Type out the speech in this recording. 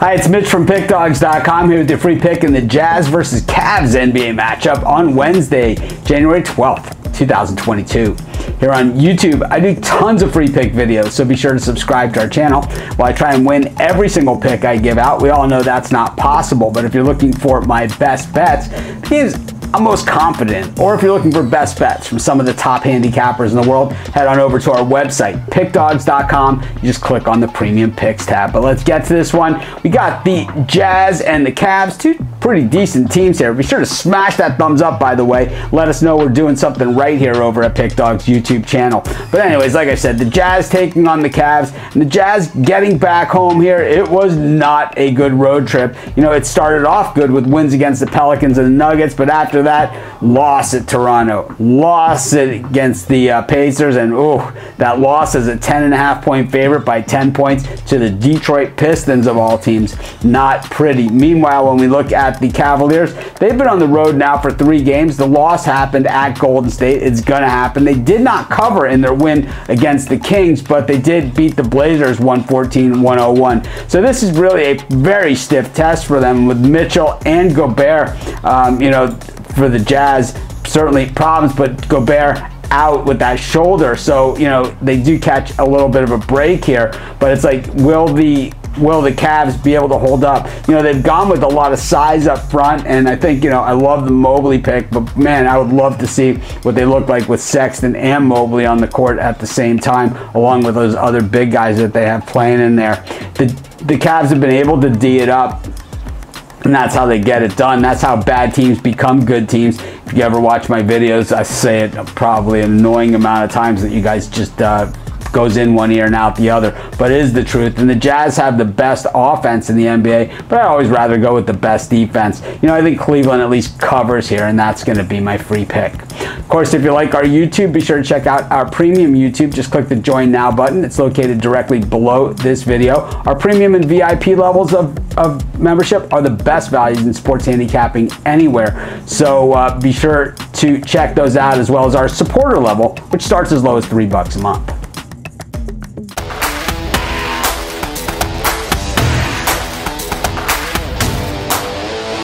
Hi, it's Mitch from PickDawgz.com here with your free pick in the Jazz versus Cavs NBA matchup on Wednesday, January 12th, 2022. Here on YouTube, I do tons of free pick videos, so be sure to subscribe to our channel while I try and win every single pick I give out. We all know that's not possible, but if you're looking for my best bets, because I'm most confident. Or if you're looking for best bets from some of the top handicappers in the world, head on over to our website, pickdawgz.com. You just click on the premium picks tab. But let's get to this one. We got the Jazz and the Cavs, two pretty decent teams here. Be sure to smash that thumbs up, by the way. Let us know we're doing something right here over at Pick Dawgz YouTube channel. But anyways, like I said, the Jazz taking on the Cavs, and the Jazz getting back home here. It was not a good road trip. You know, it started off good with wins against the Pelicans and the Nuggets, but after that, loss at Toronto, loss against the uh, Pacers, and oh, that loss as a 10 and a half point favorite by 10 points to the Detroit Pistons of all teams. Not pretty. Meanwhile, when we look at at the Cavaliers. They've been on the road now for three games. The loss happened at Golden State. It's going to happen. They did not cover in their win against the Kings, but they did beat the Blazers 114-101. So this is really a very stiff test for them with Mitchell and Gobert. Um, you know, for the Jazz, certainly problems, but Gobert out with that shoulder. So, you know, they do catch a little bit of a break here, but it's like, will the will the Cavs be able to hold up? You know, they've gone with a lot of size up front, and I think, you know, I love the Mobley pick, but man, I would love to see what they look like with Sexton and Mobley on the court at the same time, along with those other big guys that they have playing in there. The, the Cavs have been able to D it up. And that's how they get it done. That's how bad teams become good teams. If you ever watch my videos, I say it probably an annoying amount of times that you guys just uh, goes in one ear and out the other, but it is the truth. And the Jazz have the best offense in the NBA, but I always rather go with the best defense. You know, I think Cleveland at least covers here, and that's going to be my free pick. Of course, if you like our YouTube, be sure to check out our premium YouTube. Just click the join now button. It's located directly below this video. Our premium and VIP levels of, of membership are the best values in sports handicapping anywhere. So uh, be sure to check those out as well as our supporter level, which starts as low as three bucks a month.